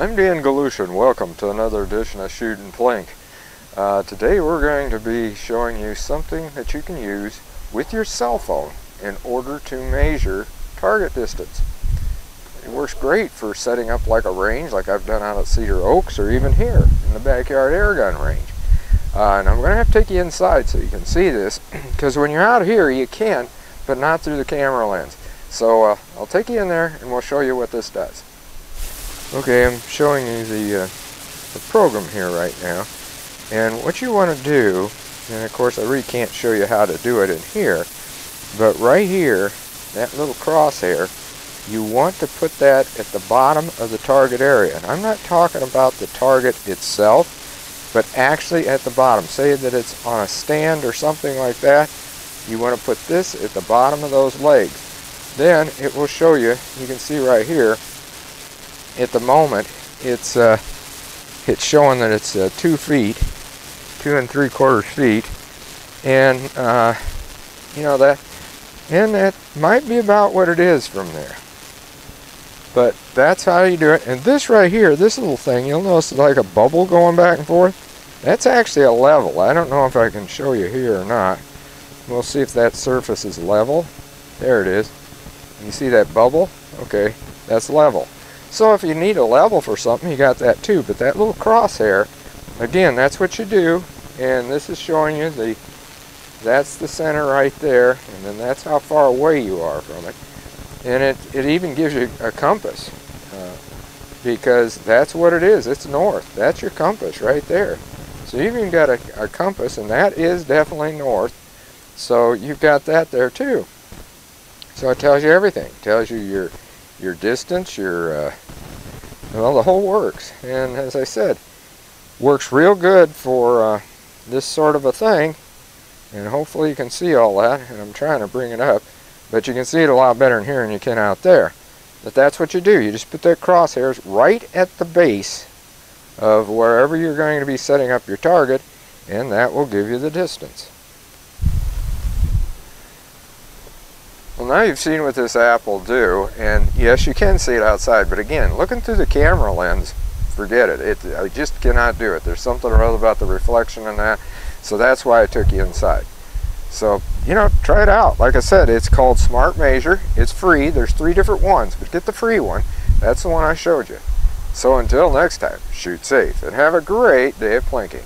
I'm Dan Galusha. Welcome to another edition of Shoot N Plink. Uh, today we're going to be showing you something that you can use with your cell phone in order to measure target distance. It works great for setting up like a range like I've done out at Cedar Oaks or even here in the backyard air gun range. Uh, and I'm going to have to take you inside so you can see this because when you're out here you can but not through the camera lens. So uh, I'll take you in there and we'll show you what this does. Okay, I'm showing you the, uh, the program here right now. And what you want to do, and of course I really can't show you how to do it in here, but right here, that little crosshair, you want to put that at the bottom of the target area. And I'm not talking about the target itself, but actually at the bottom. Say that it's on a stand or something like that. You want to put this at the bottom of those legs. Then it will show you, you can see right here, at the moment it's uh, it's showing that it's uh, two feet two and three quarters feet. And uh, you know that and that might be about what it is from there. But that's how you do it. And this right here this little thing you'll notice like a bubble going back and forth. That's actually a level. I don't know if I can show you here or not. We'll see if that surface is level. There it is. You see that bubble? Okay that's level so if you need a level for something, you got that too. But that little crosshair, again, that's what you do. And this is showing you the, that's the center right there. And then that's how far away you are from it. And it, it even gives you a compass. Uh, because that's what it is. It's north. That's your compass right there. So you've even got a, a compass, and that is definitely north. So you've got that there too. So it tells you everything. It tells you your your distance, your, uh, well, the whole works. And as I said, works real good for uh, this sort of a thing. And hopefully you can see all that. And I'm trying to bring it up. But you can see it a lot better in here than you can out there. But that's what you do. You just put that crosshairs right at the base of wherever you're going to be setting up your target. And that will give you the distance. Now you've seen what this app will do, and yes, you can see it outside, but again, looking through the camera lens, forget it. it. I just cannot do it. There's something other about the reflection in that, so that's why I took you inside. So, you know, try it out. Like I said, it's called Smart Measure. It's free. There's three different ones, but get the free one. That's the one I showed you. So until next time, shoot safe and have a great day of plinking.